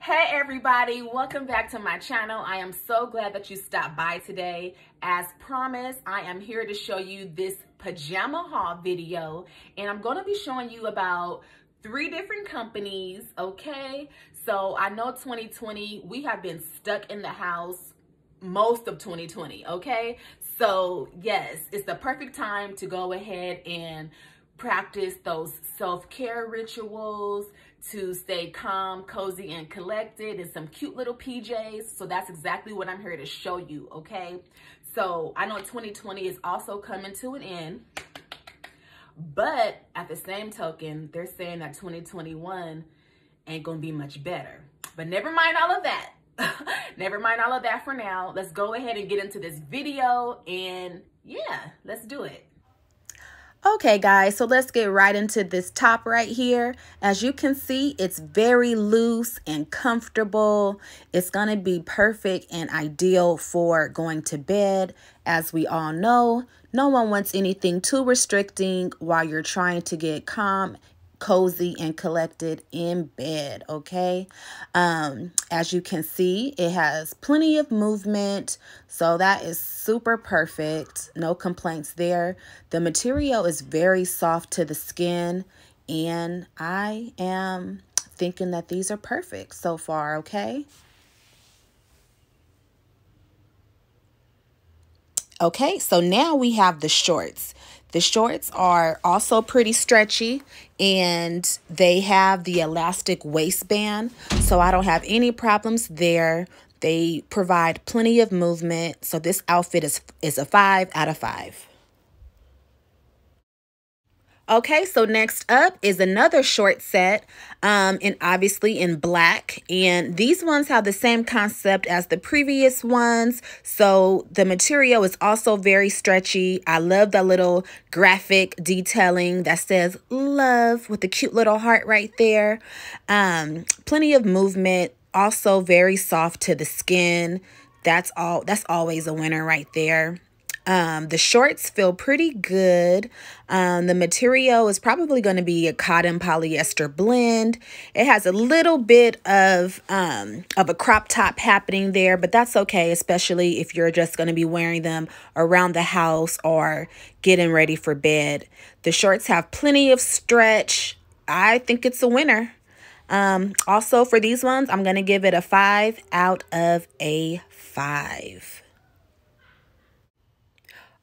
Hey everybody, welcome back to my channel. I am so glad that you stopped by today. As promised, I am here to show you this pajama haul video and I'm going to be showing you about three different companies, okay? So I know 2020, we have been stuck in the house most of 2020, okay? So yes, it's the perfect time to go ahead and practice those self-care rituals to stay calm, cozy, and collected and some cute little PJs. So that's exactly what I'm here to show you, okay? So I know 2020 is also coming to an end. But at the same token, they're saying that 2021 ain't gonna be much better. But never mind all of that. never mind all of that for now. Let's go ahead and get into this video and yeah, let's do it. Okay guys, so let's get right into this top right here. As you can see, it's very loose and comfortable. It's to be perfect and ideal for going to bed. As we all know, no one wants anything too restricting while you're trying to get calm cozy and collected in bed okay? Um as you can see it has plenty of movement so that is super perfect. No complaints there. The material is very soft to the skin and i am thinking that these are perfect so far okay? Okay, so now we have the shorts. The shorts are also pretty stretchy and they have the elastic waistband, so I don't have any problems there. They provide plenty of movement, so this outfit is, is a 5 out of 5. Okay, so next up is another short set, um, and obviously in black. And these ones have the same concept as the previous ones. So the material is also very stretchy. I love the little graphic detailing that says love with the cute little heart right there. Um, plenty of movement, also very soft to the skin. That's all. That's always a winner right there. Um, the shorts feel pretty good. Um, the material is probably going to be a cotton polyester blend. It has a little bit of, um, of a crop top happening there, but that's okay, especially if you're just going to be wearing them around the house or getting ready for bed. The shorts have plenty of stretch. I think it's a winner. Um, also, for these ones, I'm going to give it a 5 out of a 5.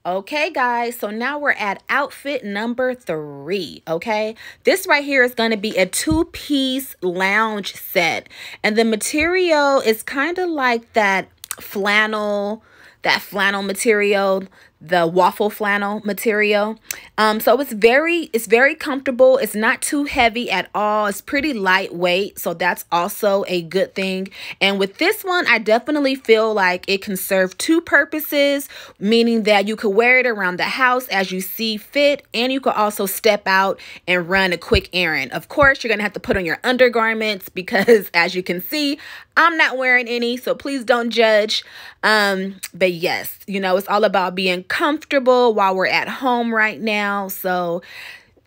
Okay, guys, so now we're at outfit number three, okay? This right here is going to be a two-piece lounge set. And the material is kind of like that flannel, that flannel material the waffle flannel material. Um, so it's very, it's very comfortable. It's not too heavy at all. It's pretty lightweight. So that's also a good thing. And with this one, I definitely feel like it can serve two purposes, meaning that you could wear it around the house as you see fit. And you could also step out and run a quick errand. Of course, you're going to have to put on your undergarments because as you can see, I'm not wearing any, so please don't judge. Um, but yes, you know, it's all about being comfortable while we're at home right now. So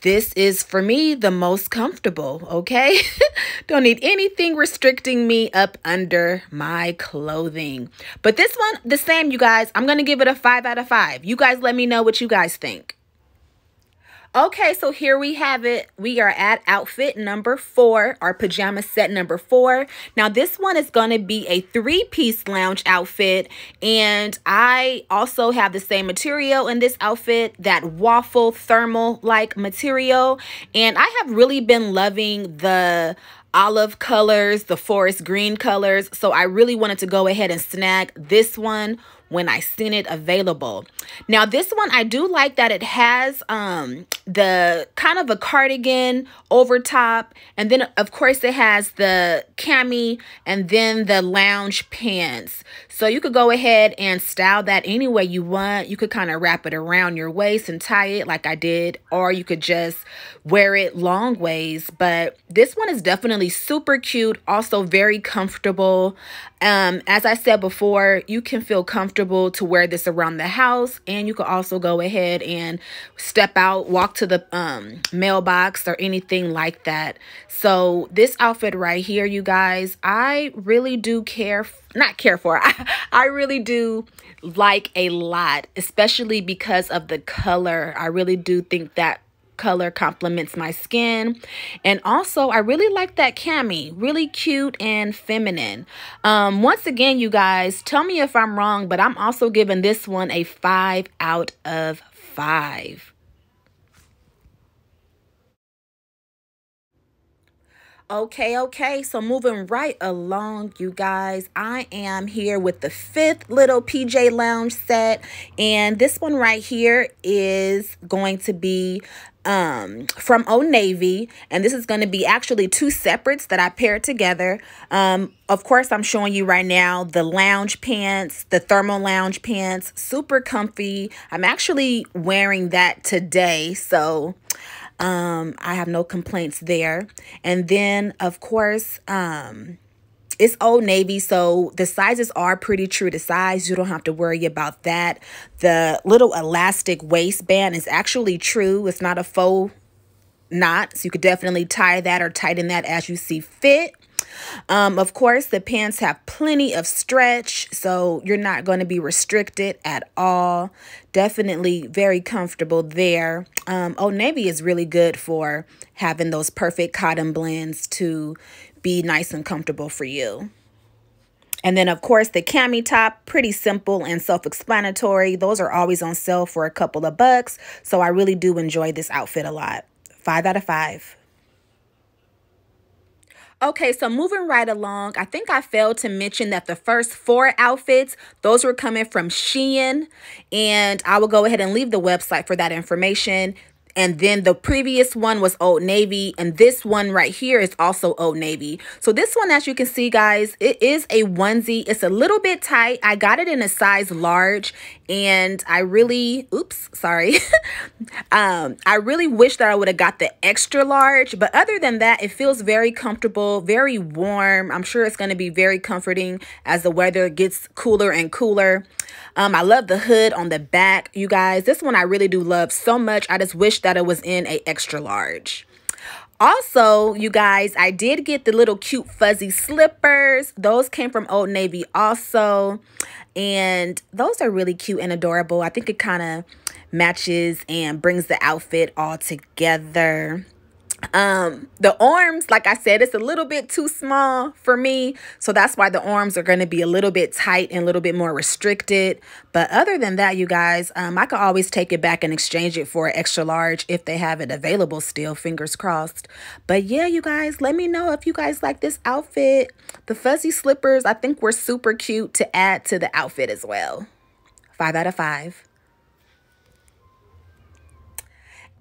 this is for me the most comfortable, okay? Don't need anything restricting me up under my clothing. But this one, the same, you guys. I'm going to give it a 5 out of 5. You guys let me know what you guys think. Okay, so here we have it. We are at outfit number four, our pajama set number four. Now, this one is going to be a three-piece lounge outfit, and I also have the same material in this outfit, that waffle thermal-like material, and I have really been loving the olive colors, the forest green colors, so I really wanted to go ahead and snag this one when I seen it available. Now this one, I do like that it has um, the kind of a cardigan over top. And then of course it has the cami and then the lounge pants. So you could go ahead and style that any way you want. You could kind of wrap it around your waist and tie it like I did. Or you could just wear it long ways. But this one is definitely super cute. Also very comfortable. Um, as I said before, you can feel comfortable to wear this around the house, and you can also go ahead and step out, walk to the um, mailbox or anything like that. So this outfit right here, you guys, I really do care, not care for, I, I really do like a lot, especially because of the color. I really do think that color complements my skin. And also, I really like that cami. Really cute and feminine. Um, once again, you guys, tell me if I'm wrong, but I'm also giving this one a 5 out of 5. Okay, okay. So moving right along, you guys, I am here with the fifth little PJ Lounge set. And this one right here is going to be um, from Old Navy. And this is going to be actually two separates that I paired together. Um, of course, I'm showing you right now the lounge pants, the thermal lounge pants. Super comfy. I'm actually wearing that today. So um, I have no complaints there. And then, of course, um, it's Old Navy, so the sizes are pretty true to size. You don't have to worry about that. The little elastic waistband is actually true. It's not a faux knot, so you could definitely tie that or tighten that as you see fit. Um, of course, the pants have plenty of stretch, so you're not going to be restricted at all. Definitely very comfortable there. Um, Old Navy is really good for having those perfect cotton blends to be nice and comfortable for you. And then, of course, the cami top, pretty simple and self-explanatory. Those are always on sale for a couple of bucks. So I really do enjoy this outfit a lot. Five out of five. Okay, so moving right along, I think I failed to mention that the first four outfits, those were coming from Shein, and I will go ahead and leave the website for that information. And then the previous one was Old Navy. And this one right here is also Old Navy. So this one, as you can see, guys, it is a onesie. It's a little bit tight. I got it in a size large. And I really, oops, sorry. um, I really wish that I would have got the extra large. But other than that, it feels very comfortable, very warm. I'm sure it's going to be very comforting as the weather gets cooler and cooler. Um, I love the hood on the back, you guys. This one I really do love so much. I just wish that it was in a extra large. Also, you guys, I did get the little cute fuzzy slippers. Those came from Old Navy also. And those are really cute and adorable. I think it kind of matches and brings the outfit all together um the arms like i said it's a little bit too small for me. So that's why the arms are going to be a little bit tight and a little bit more restricted. But other than that you guys um i could always take it back and exchange it for an extra large if they have it available still fingers crossed. But yeah you guys let me know if you guys like this outfit. The fuzzy slippers i think were super cute to add to the outfit as well. Five out of five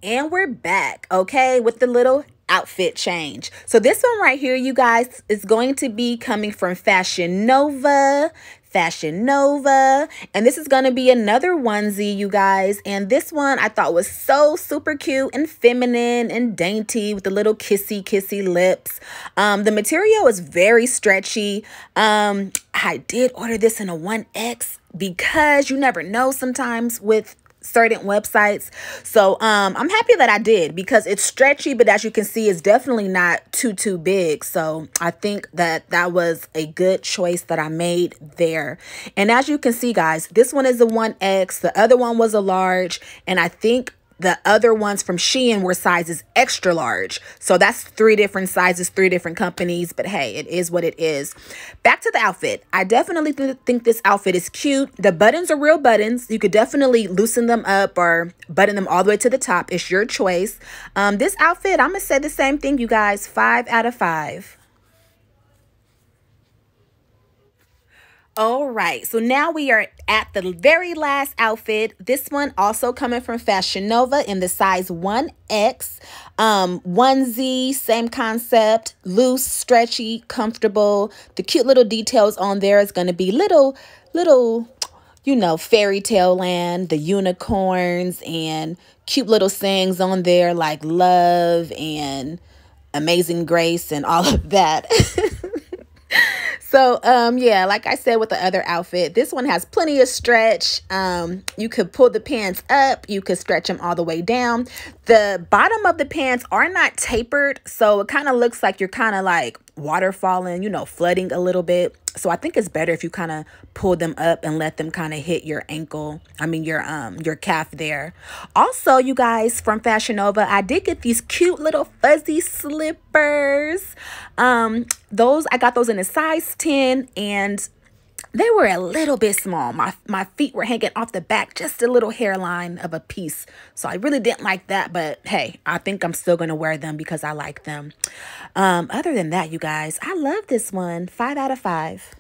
and we're back, okay, with the little outfit change. So this one right here, you guys, is going to be coming from Fashion Nova. Fashion Nova. And this is going to be another onesie, you guys. And this one I thought was so super cute and feminine and dainty with the little kissy, kissy lips. Um, the material is very stretchy. Um, I did order this in a 1X because you never know sometimes with certain websites. So um, I'm happy that I did because it's stretchy, but as you can see, it's definitely not too, too big. So I think that that was a good choice that I made there. And as you can see, guys, this one is a 1X. The other one was a large. And I think the other ones from Shein were sizes extra large. So that's three different sizes, three different companies. But hey, it is what it is. Back to the outfit. I definitely th think this outfit is cute. The buttons are real buttons. You could definitely loosen them up or button them all the way to the top. It's your choice. Um, this outfit, I'm going to say the same thing, you guys. Five out of five. All right, so now we are at the very last outfit. This one also coming from Fashion Nova in the size 1X. Um, onesie, same concept, loose, stretchy, comfortable. The cute little details on there is going to be little, little, you know, fairy tale land, the unicorns, and cute little sayings on there like love and amazing grace and all of that. so um yeah like i said with the other outfit this one has plenty of stretch. Um you could pull the pants up you could stretch them all the way down. The bottom of the pants are not tapered so it kind of looks like you're kind of like waterfalling you know flooding a little bit. So i think it's better if you kind of pull them up and let them kind of hit your ankle i mean your um your calf there. Also you guys from fashion nova i did get these cute little fuzzy slippers um those i got those in a size 10 and they were a little bit small. My, my feet were hanging off the back, just a little hairline of a piece. So I really didn't like that, but hey, I think I'm still going to wear them because I like them. Um, other than that, you guys, I love this one. Five out of five.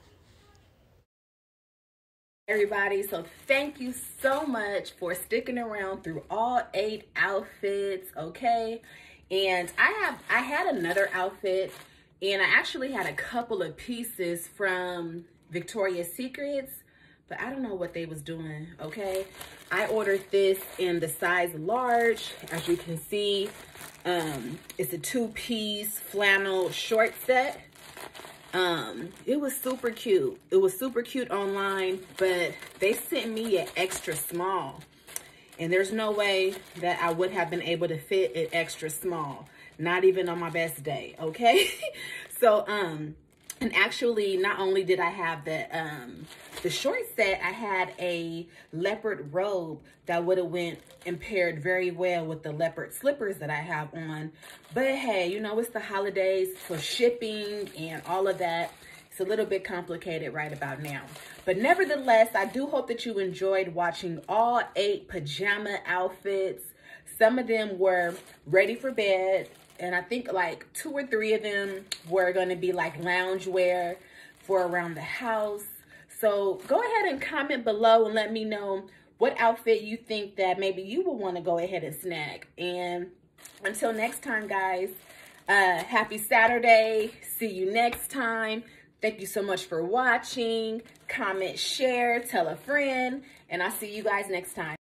Everybody, so thank you so much for sticking around through all eight outfits, okay? And I have I had another outfit and I actually had a couple of pieces from Victoria's Secrets, but I don't know what they was doing, okay? I ordered this in the size large. As you can see, um, it's a two-piece flannel short set. Um, it was super cute. It was super cute online, but they sent me an extra small. And there's no way that I would have been able to fit it extra small. Not even on my best day, okay? so, um, and actually, not only did I have the um, the short set, I had a leopard robe that would have went and paired very well with the leopard slippers that I have on. But hey, you know, it's the holidays for shipping and all of that. It's a little bit complicated right about now. But nevertheless, I do hope that you enjoyed watching all eight pajama outfits. Some of them were ready for bed and I think like two or three of them were going to be like lounge wear for around the house. So go ahead and comment below and let me know what outfit you think that maybe you will want to go ahead and snag. And until next time, guys, uh, happy Saturday. See you next time. Thank you so much for watching. Comment, share, tell a friend, and I'll see you guys next time.